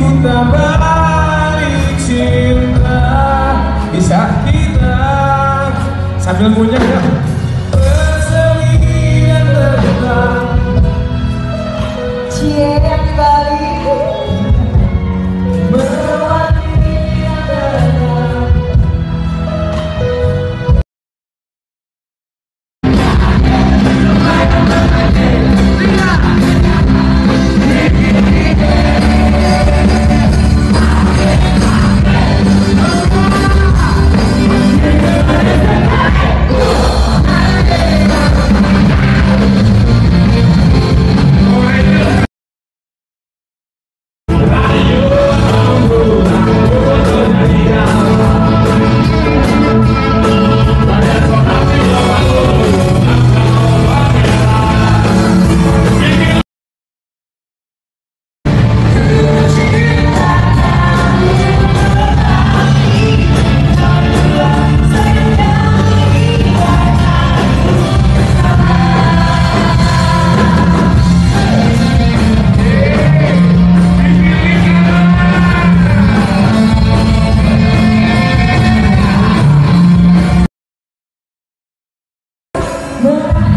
Di kuta Bali cinta. Bisa kita Sambil punya ya Yeah.